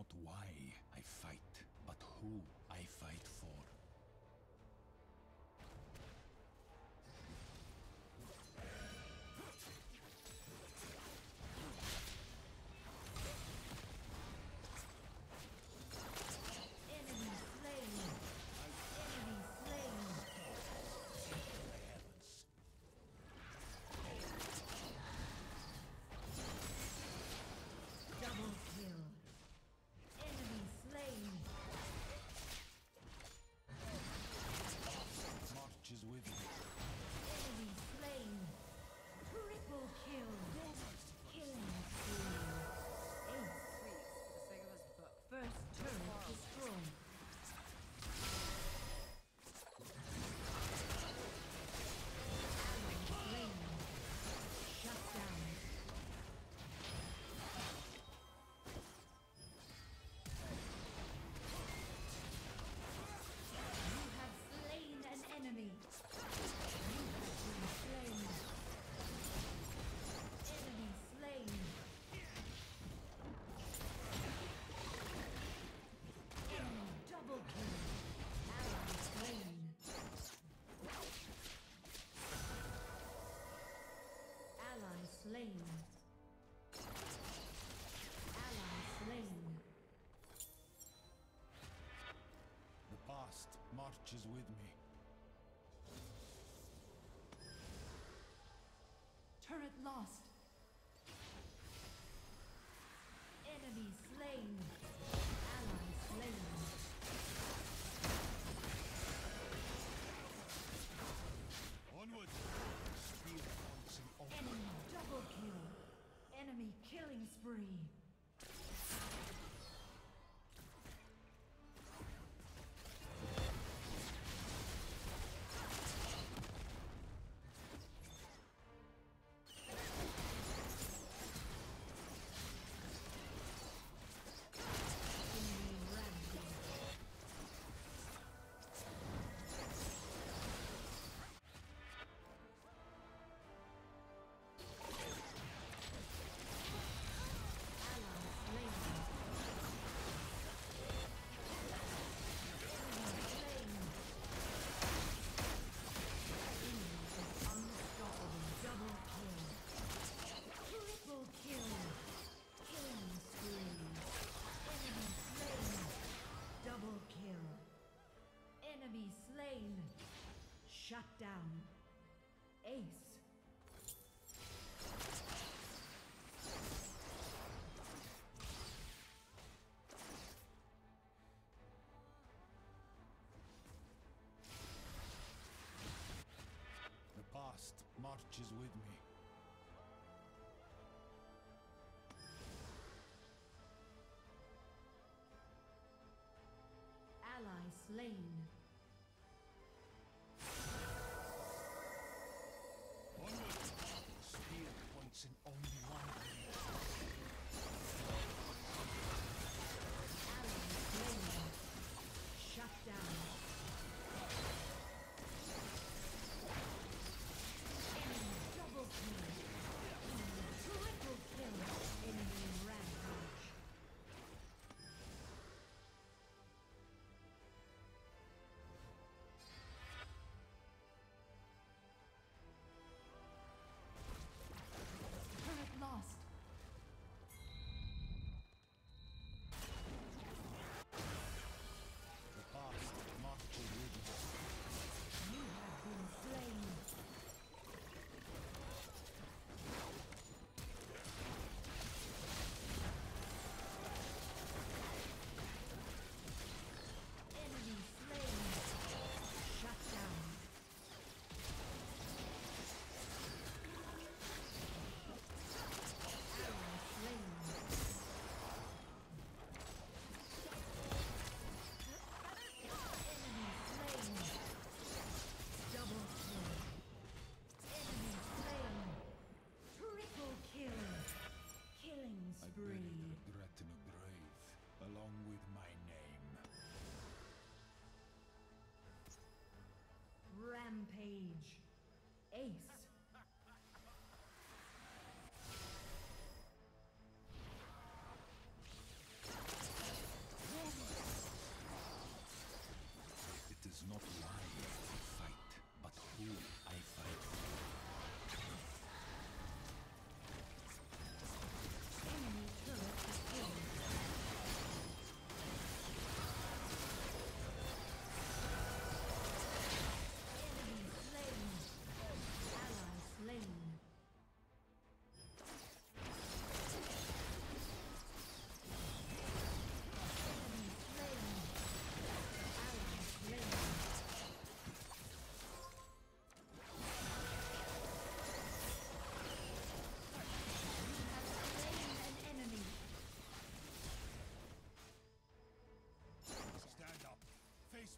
not why I fight, but who I fight for. marches with me. Turret lost. Enemy slain. Ace. The past marches with me. Ally slain.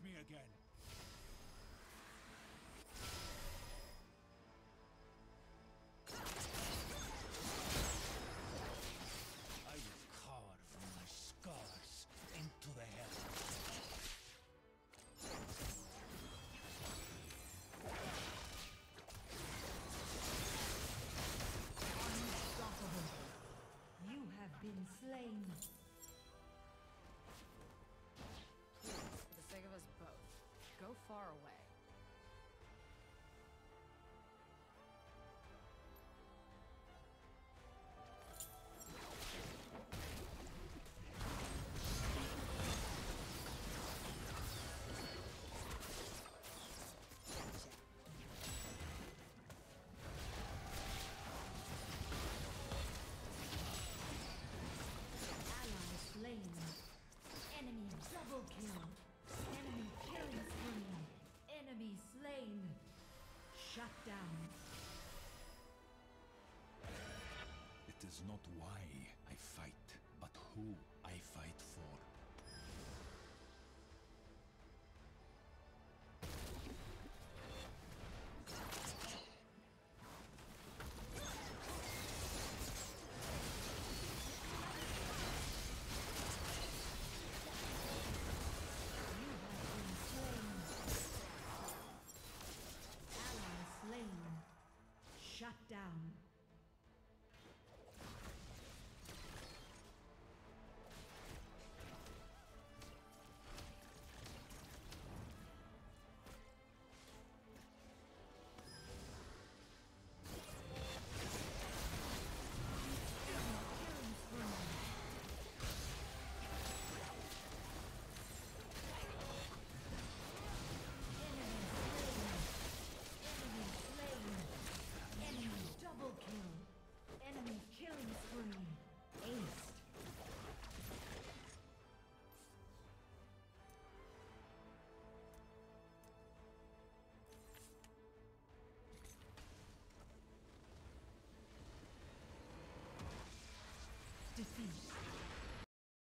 me again. not why